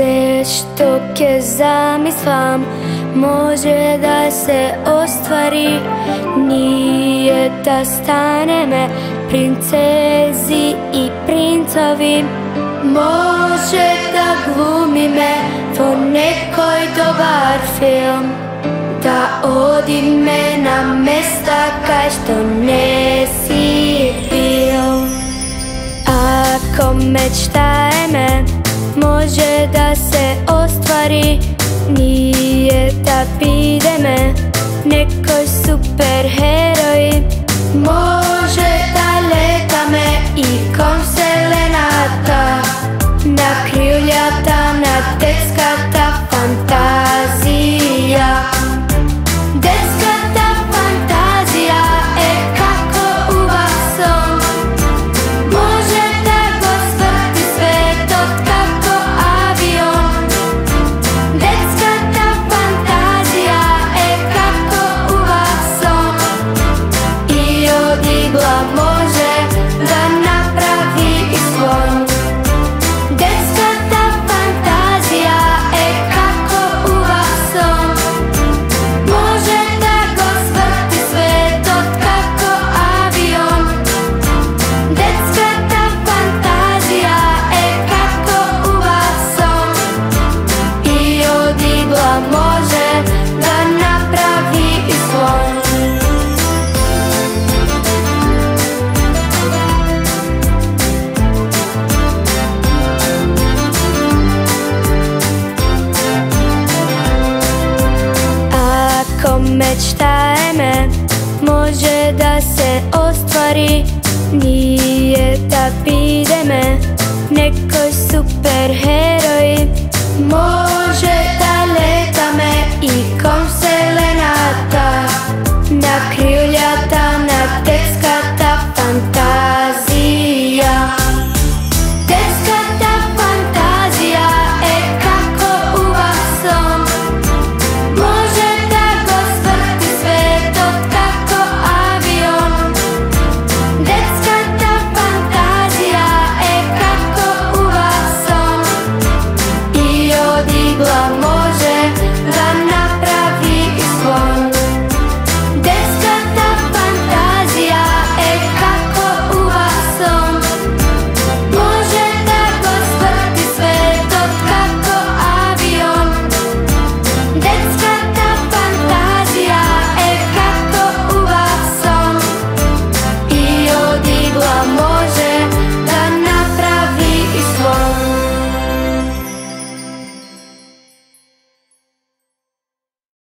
Се што ќе замислам може да се оствари. Ние да станеме принцези и принцови. Може да глумиме во некој добар филм Да одиме на места кај што не си бил. Ако мечтаеме može da se ostvari. Nije da pide me nekoj superheroj. Može mečtajme Može da se ostvari. Nije da pideme Nekoj super heroj Može da letame I kom se lenata Na kriju